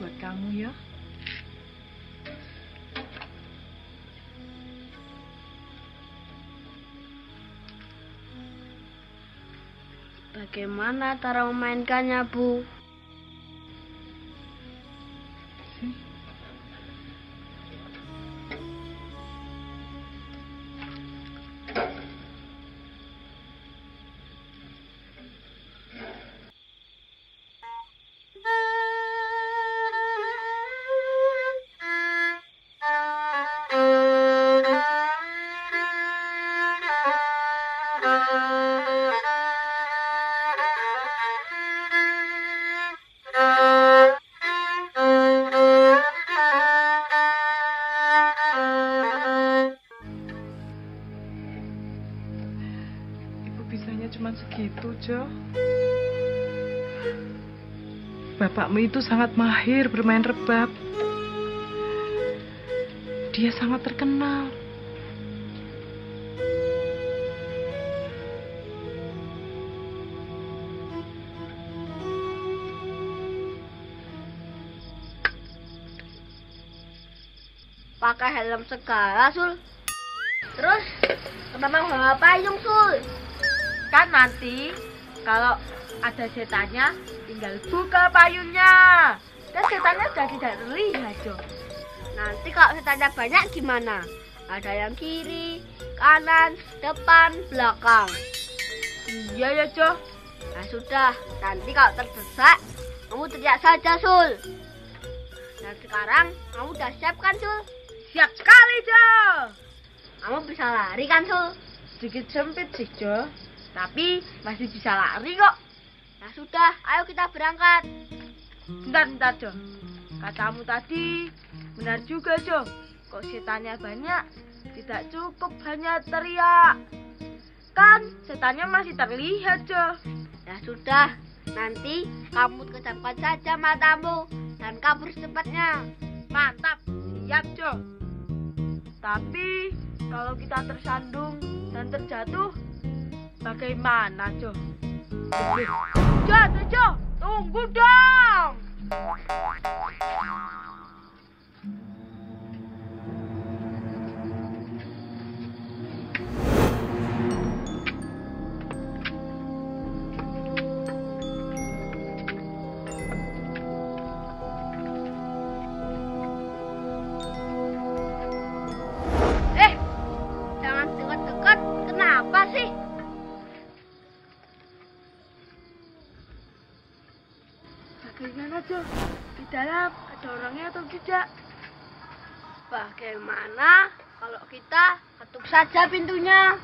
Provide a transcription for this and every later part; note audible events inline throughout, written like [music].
buat kamu ya. Bagaimana cara memainkannya, Bu? Segitu, Jo. Bapakmu itu sangat mahir bermain rebab. Dia sangat terkenal. Pakai helm segala, Sul. Terus, kenapa nggak bawa payung, Sul? Kan nanti kalau ada setannya tinggal buka payungnya. Dan setannya sudah tidak terlihat, Jo. Nanti kalau setannya banyak gimana? Ada yang kiri, kanan, depan, belakang. Iya ya, Jo. Nah sudah, nanti kalau terdesak, kamu teriak saja, Sul. Dan sekarang, kamu udah siap kan, Sul? Siap sekali, Jo. Kamu bisa lari kan, Sul? Sedikit sempit sih, Jo. Tapi masih bisa lari kok. Nah sudah, ayo kita berangkat. Bentar, bentar, Jo. Katamu tadi benar juga, Jo. Kok setannya banyak, tidak cukup hanya teriak. Kan setannya masih terlihat, Jo. Ya sudah, nanti kamu kedapkan saja matamu dan kabur secepatnya. Mantap, siap, Jo. Tapi kalau kita tersandung dan terjatuh, bagaimana, Jo? Jo, Jo, Jo, tunggu dong. Tidak? Bagaimana kalau kita ketuk saja pintunya?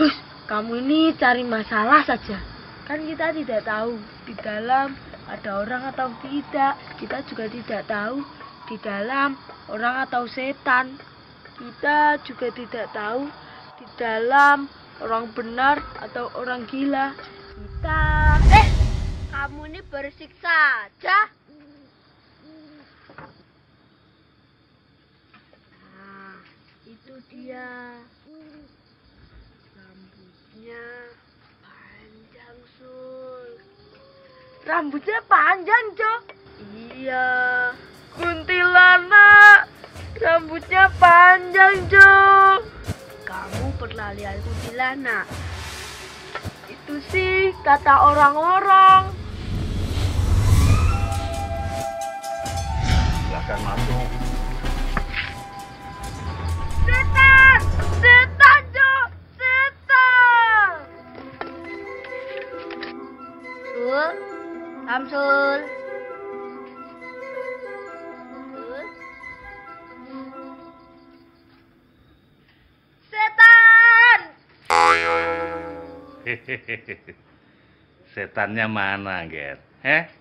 Hus, kamu ini cari masalah saja. Kan kita tidak tahu di dalam ada orang atau tidak. Kita juga tidak tahu di dalam orang atau setan. Kita juga tidak tahu di dalam orang benar atau orang gila. Kita Eh, kamu ini bersik saja. Nah, itu dia. Rambutnya panjang, Sul. rambutnya panjang, Jo. Iya. Kuntilanak, rambutnya panjang, Jo. Kamu pernah lihat kuntilanak? Itu sih kata orang-orang. Silahkan masuk. Setan! Setan, Jo! Setan! Sul, Samsul. Sul. Setan! [laughs] Setannya mana, Ger? Heh? [laughs]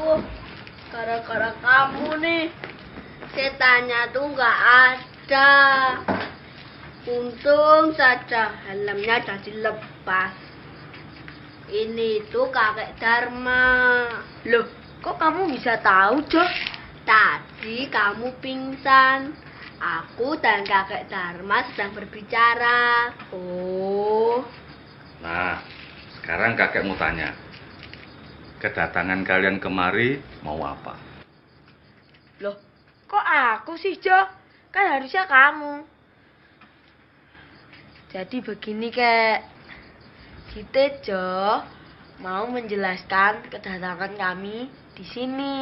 Uh, gara-gara kamu nih, setannya tuh nggak ada. Untung saja helmnya udah dilepas. Ini tuh kakek Dharma. Loh, kok kamu bisa tahu, Jo? Tadi kamu pingsan. Aku dan kakek Dharma sedang berbicara. Oh, Nah, sekarang kakek mau tanya. kedatangan kalian kemari mau apa? Kok aku sih, Jo? Kan harusnya kamu. Jadi begini, Kek. Kita, Jo, mau menjelaskan kedatangan kami di sini.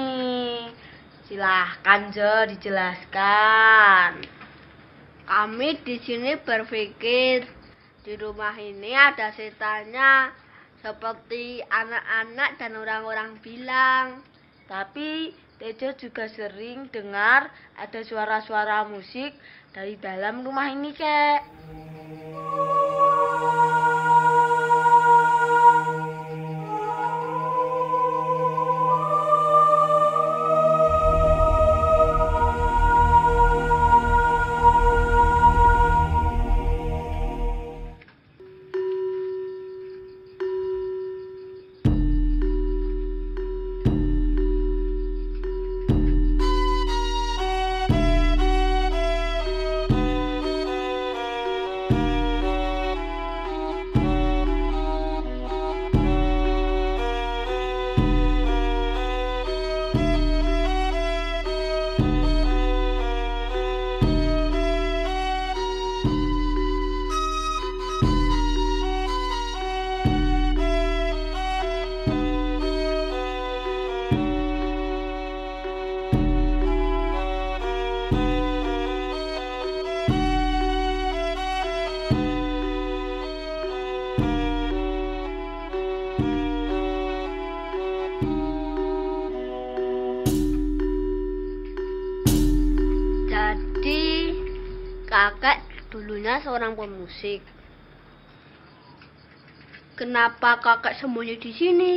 Silahkan, Jo, dijelaskan. Kami di sini berpikir di rumah ini ada setannya seperti anak-anak dan orang-orang bilang. Tapi Tejo juga sering dengar ada suara-suara musik dari dalam rumah ini, Kek. Dulunya seorang pemusik. Kenapa kakek sembunyi di sini?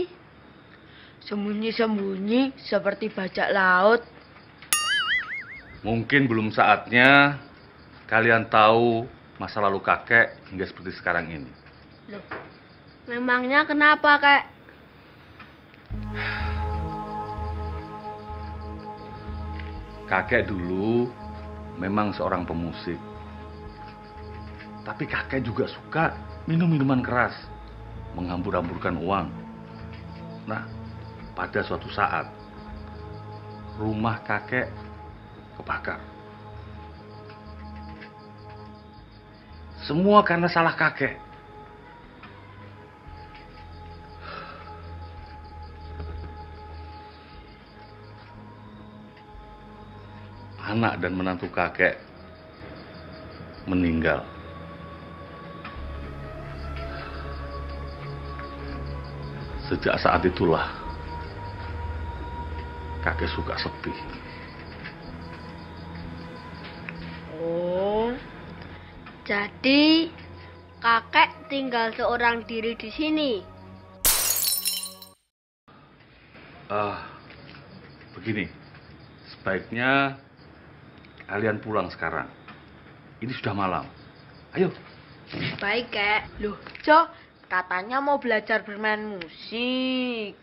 Sembunyi-sembunyi seperti bajak laut. Mungkin belum saatnya kalian tahu masa lalu kakek hingga seperti sekarang ini. Loh, memangnya kenapa kek? Kakek dulu memang seorang pemusik. Tapi kakek juga suka minum minuman keras, menghambur-hamburkan uang. Nah, pada suatu saat, rumah kakek kebakar. Semua karena salah kakek. Anak dan menantu kakek meninggal. Sejak saat itulah kakek suka sepi. Oh, jadi kakek tinggal seorang diri di sini. Ah, begini. Sebaiknya kalian pulang sekarang. Ini sudah malam. Ayo. Baik, kek. Loh, Jo, katanya mau belajar bermain musik.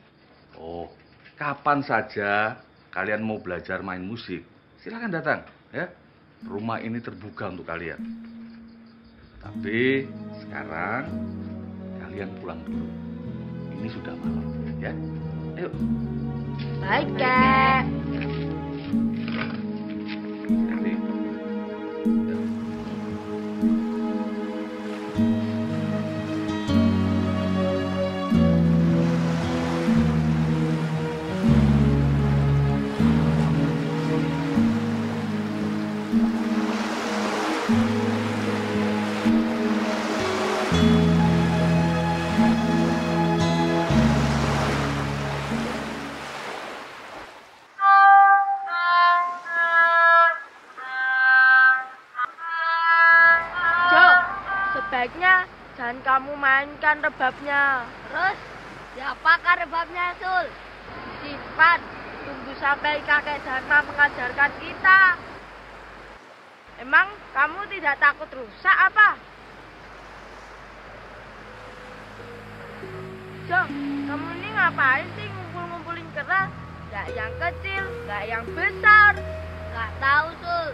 Oh, kapan saja kalian mau belajar main musik, silakan datang, ya. Rumah ini terbuka untuk kalian. Tapi sekarang kalian pulang dulu. Ini sudah malam, ya. Ayo. Baik, Kek. Rebabnya. Terus, siapakah rebabnya, Sul? Sifat, tunggu sampai kakek Dharma mengajarkan kita. Emang kamu tidak takut rusak apa? Jo, kamu ini ngapain sih ngumpul-ngumpulin keras? Gak yang kecil, gak yang besar. Gak tahu, Sul.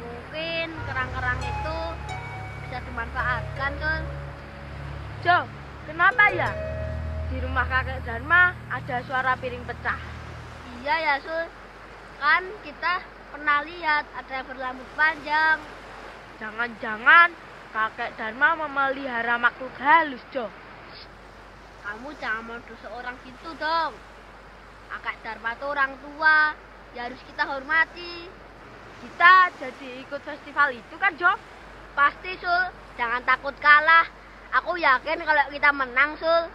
Mungkin kerang-kerang itu bisa dimanfaatkan, Sul. Jo, kenapa ya? di rumah kakek Dharma ada suara piring pecah. Iya ya Sul, kan kita pernah lihat ada yang berambut panjang. Jangan-jangan kakek Dharma memelihara makhluk halus, Jo. Kamu jangan menuduh seorang gitu dong. Kakek Dharma itu orang tua, ya harus kita hormati. Kita jadi ikut festival itu kan, Jo? Pasti Sul, jangan takut kalah. Aku yakin kalau kita menang Sul.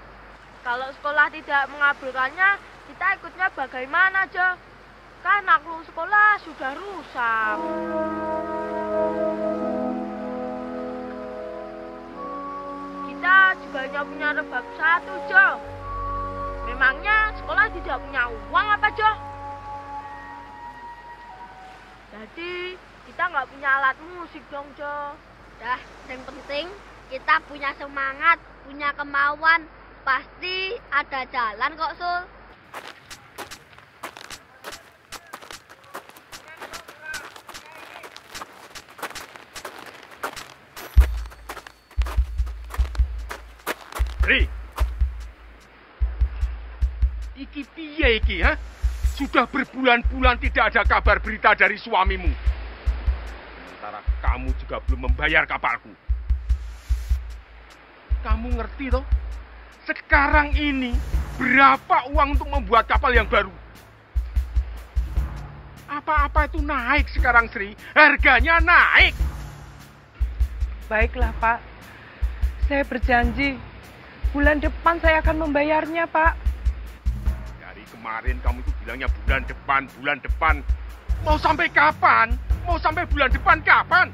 Kalau sekolah tidak mengabulkannya, kita ikutnya bagaimana, Jo? Kan makhluk sekolah sudah rusak. Kita juga hanya punya rebab satu, Jo. Memangnya sekolah tidak punya uang apa, Jo? Jadi, kita nggak punya alat musik dong, Jo. Dah, yang penting kita punya semangat, punya kemauan. Pasti ada jalan kok Sul. Ri. Iki piye iki, ha? Sudah berbulan-bulan tidak ada kabar berita dari suamimu. Sementara kamu juga belum membayar kapalku. Kamu ngerti toh? Sekarang ini berapa uang untuk membuat kapal yang baru? Apa-apa itu naik sekarang, Sri. Harganya naik. Baiklah, Pak. Saya berjanji bulan depan saya akan membayarnya, Pak. Dari kemarin kamu itu bilangnya bulan depan, bulan depan. Mau sampai kapan? Mau sampai bulan depan kapan?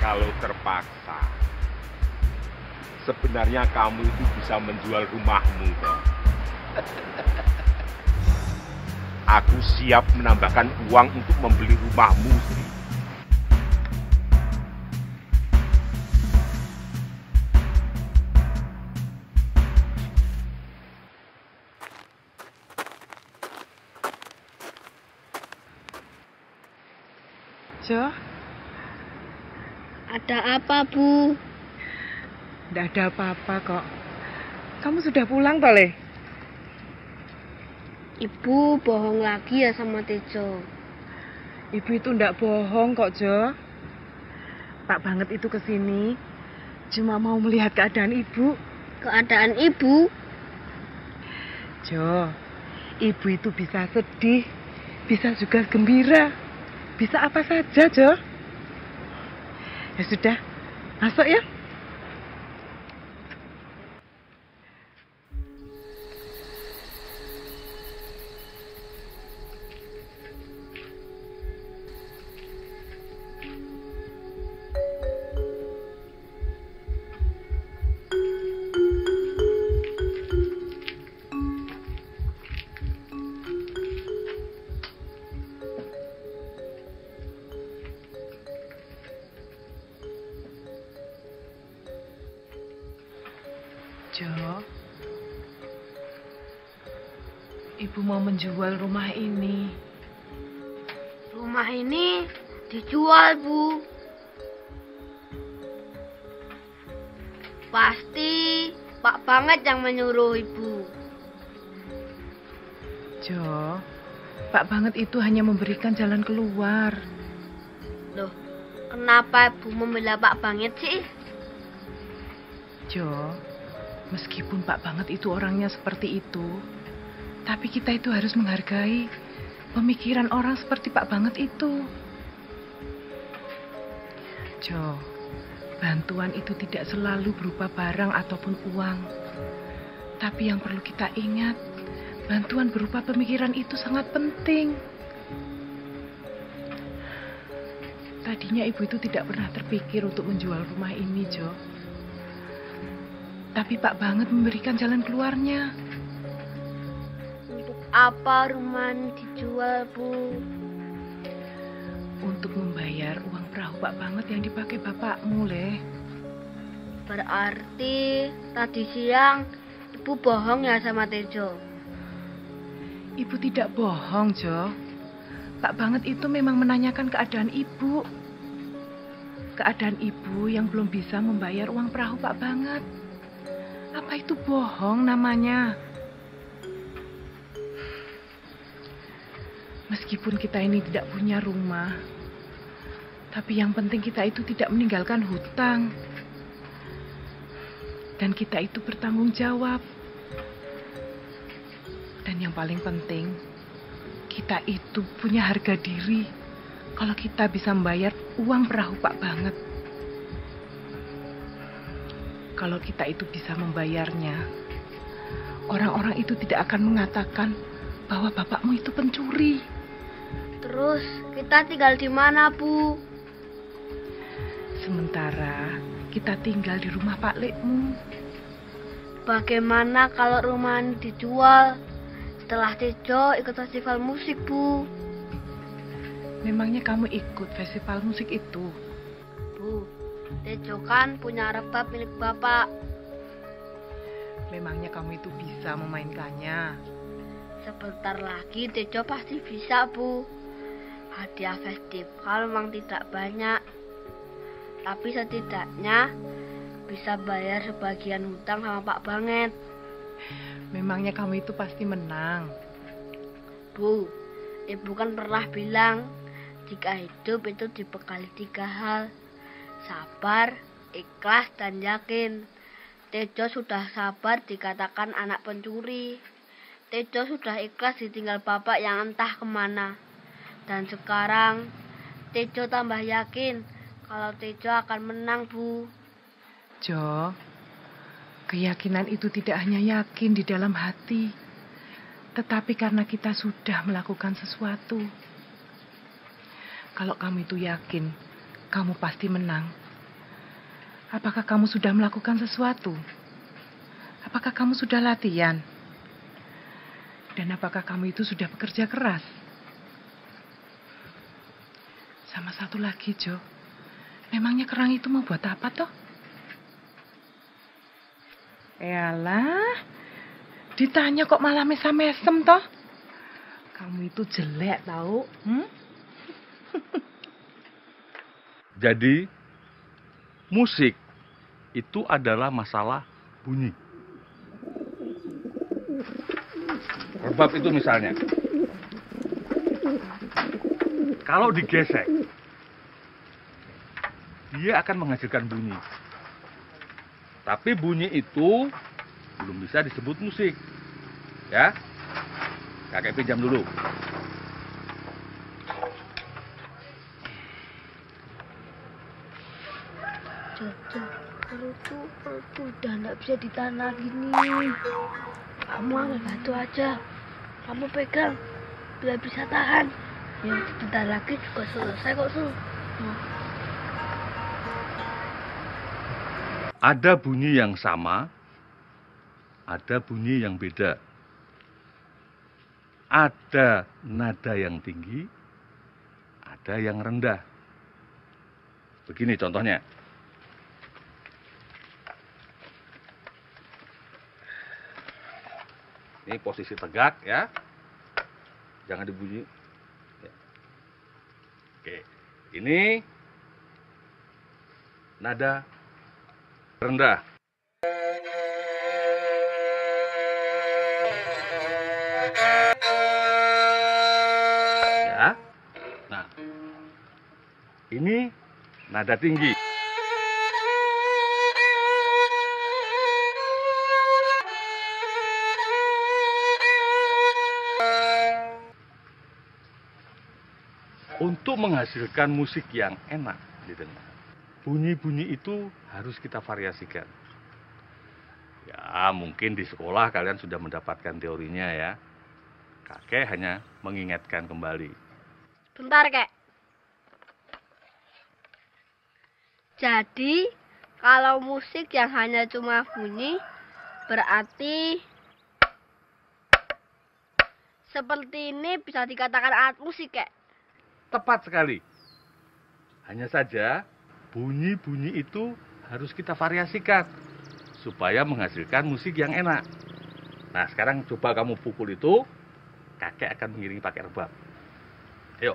Kalau terpaksa, sebenarnya kamu itu bisa menjual rumahmu toh. [laughs] Aku siap menambahkan uang untuk membeli rumahmu, Sri. Ada apa, Bu? tidak ada apa-apa kok. Kamu sudah pulang, toh, Le? Ibu bohong lagi ya sama Tejo. Ibu itu ndak bohong kok, Jo. Pak banget itu ke sini cuma mau melihat keadaan ibu. Keadaan ibu? Jo, ibu itu bisa sedih, bisa juga gembira, bisa apa saja, Jo. Ya sudah, masuk ya. Menjual rumah ini. Rumah ini dijual, Bu. Pasti Pak banget yang menyuruh Ibu. Jo, Pak banget itu hanya memberikan jalan keluar. Loh, kenapa Ibu membela Pak banget sih? Jo, meskipun Pak banget itu orangnya seperti itu, tapi kita itu harus menghargai pemikiran orang seperti Pak banget itu. Jo, bantuan itu tidak selalu berupa barang ataupun uang. Tapi yang perlu kita ingat, bantuan berupa pemikiran itu sangat penting. Tadinya ibu itu tidak pernah terpikir untuk menjual rumah ini, Jo. Tapi Pak banget memberikan jalan keluarnya. Apa rumah ini dijual, Bu? Untuk membayar uang perahu Pak banget yang dipakai bapakmu, Le. Berarti tadi siang Ibu bohong ya sama Tejo. Ibu tidak bohong, Jo. Pak banget itu memang menanyakan keadaan ibu. keadaan ibu yang belum bisa membayar uang perahu Pak Banget. Apa itu bohong namanya? Meskipun kita ini tidak punya rumah, tapi yang penting kita itu tidak meninggalkan hutang. Dan kita itu bertanggung jawab. Dan yang paling penting, kita itu punya harga diri kalau kita bisa membayar uang perahu Pak Banget. Kalau kita itu bisa membayarnya, orang-orang itu tidak akan mengatakan bahwa bapakmu itu pencuri. Terus kita tinggal di mana, Bu? Sementara kita tinggal di rumah Pak Lekmu. Bagaimana kalau rumah ini dijual? Setelah Tejo ikut festival musik, Bu. Memangnya kamu ikut festival musik itu? Bu, Tejo kan punya rebab milik Bapak. Memangnya kamu itu bisa memainkannya? Sebentar lagi Tejo pasti bisa, Bu. Hadiah festival memang tidak banyak. Tapi setidaknya bisa bayar sebagian hutang sama Pak Banget. Memangnya kamu itu pasti menang. Bu, Ibu kan pernah bilang jika hidup itu dibekali tiga hal. Sabar, ikhlas, dan yakin. Tejo sudah sabar dikatakan anak pencuri. Tejo sudah ikhlas ditinggal bapak yang entah ke mana. Dan sekarang Tejo tambah yakin kalau Tejo akan menang, Bu. Jo, keyakinan itu tidak hanya yakin di dalam hati, tetapi karena kita sudah melakukan sesuatu. Kalau kamu itu yakin, kamu pasti menang. Apakah kamu sudah melakukan sesuatu? Apakah kamu sudah latihan? Dan apakah kamu itu sudah bekerja keras? Sama satu lagi, Jo. Memangnya kerang itu mau buat apa toh? Elah, ditanya kok malah mesam-mesem toh? Kamu itu jelek tahu? Hmm? [laughs] Jadi, musik itu adalah masalah bunyi. Rebab itu misalnya. Kalau digesek, dia akan menghasilkan bunyi. Tapi bunyi itu belum bisa disebut musik. Ya. Kakek pinjam dulu. Perutku, perutku udah nggak bisa ditahan lagi nih. Kamu ambil batu aja. Kamu pegang, biar bisa tahan. Ya, sebentar lagi juga selesai kok, Sul. Ada bunyi yang sama, ada bunyi yang beda. Ada nada yang tinggi, ada yang rendah. Begini contohnya. Ini posisi tegak ya. Jangan dibunyi. Ya. Oke. Ini nada rendah. Ya. Nah. Ini nada tinggi. Untuk menghasilkan musik yang enak didengar bunyi-bunyi itu harus kita variasikan. Ya, mungkin di sekolah kalian sudah mendapatkan teorinya ya. Kakek hanya mengingatkan kembali. Bentar, Kek. Jadi, kalau musik yang hanya cuma bunyi, berarti seperti ini bisa dikatakan alat musik, Kek. Tepat sekali. Hanya saja bunyi-bunyi itu harus kita variasikan supaya menghasilkan musik yang enak. Nah, sekarang coba kamu pukul itu, kakek akan mengiringi pakai rebab. Ayo.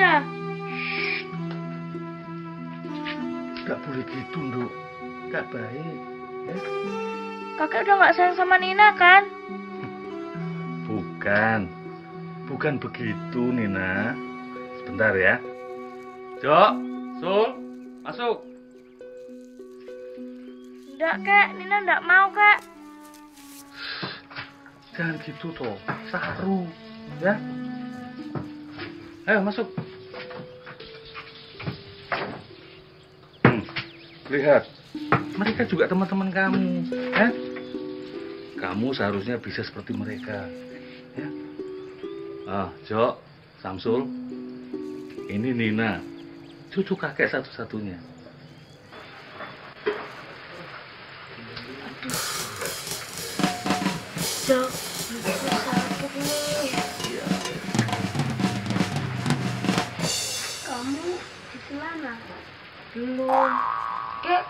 Ya? Gak boleh gitu, Nduk. Gak baik. Ya? Kakek udah nggak sayang sama Nina kan? Bukan. Bukan begitu, Nina. Sebentar ya. Jok, Sul, masuk. Enggak kek, Nina enggak mau kek. Jangan gitu toh, saru. Ya. Ayo masuk. Lihat. Mereka juga teman-teman kamu, ya. Kamu seharusnya bisa seperti mereka, ya. Ah, Jok, Samsul. Ini Nina, cucu kakek satu-satunya.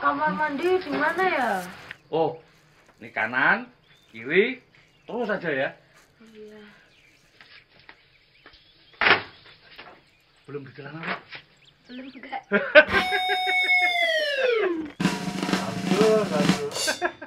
Kamar mandi di mana ya? Oh, ini kanan, kiri, terus saja ya. Iya. Belum berjalan apa? Belum enggak. [laughs] Aduh, aduh.